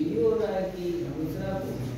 ये हो रहा है